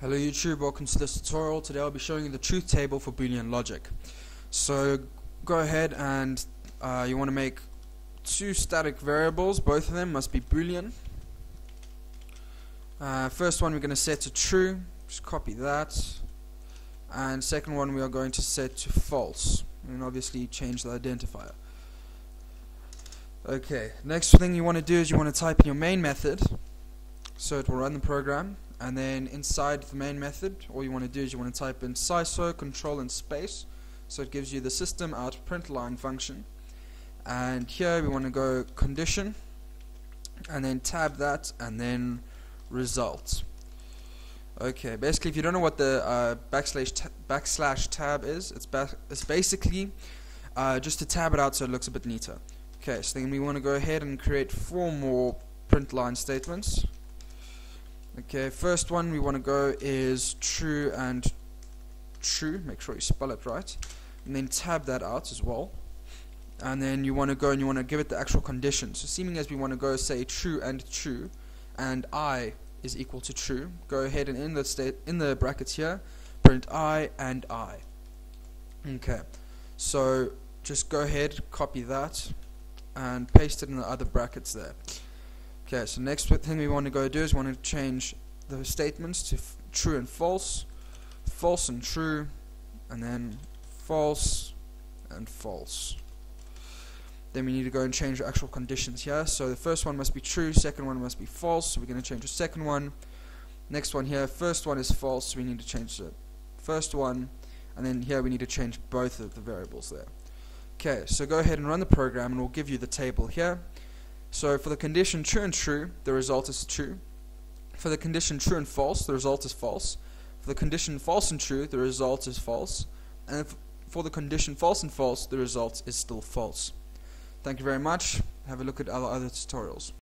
Hello YouTube, welcome to this tutorial. Today I'll be showing you the truth table for Boolean logic. So go ahead and uh, you want to make two static variables, both of them must be Boolean. Uh, first one we're going to set to true, just copy that. And second one we are going to set to false, and obviously change the identifier. Okay, next thing you want to do is you want to type in your main method, so it will run the program and then inside the main method all you want to do is you want to type in syso control and space. So it gives you the system out print line function. And here we want to go condition and then tab that and then results. Okay basically if you don't know what the uh, backslash ta backslash tab is it's, ba it's basically uh, just to tab it out so it looks a bit neater. Okay so then we want to go ahead and create four more print line statements Okay, first one we want to go is true and true. Make sure you spell it right. And then tab that out as well. And then you want to go and you want to give it the actual condition. So seeming as we want to go say true and true and i is equal to true, go ahead and in the state in the brackets here, print i and i. Okay. So just go ahead, copy that and paste it in the other brackets there. Okay, so next thing we want to go do is we want to change the statements to true and false, false and true, and then false and false. Then we need to go and change the actual conditions here. So the first one must be true, second one must be false, so we're going to change the second one. Next one here, first one is false, so we need to change the first one, and then here we need to change both of the variables there. Okay, so go ahead and run the program and we'll give you the table here. So for the condition true and true, the result is true. For the condition true and false, the result is false. For the condition false and true, the result is false. And for the condition false and false, the result is still false. Thank you very much. Have a look at our other tutorials.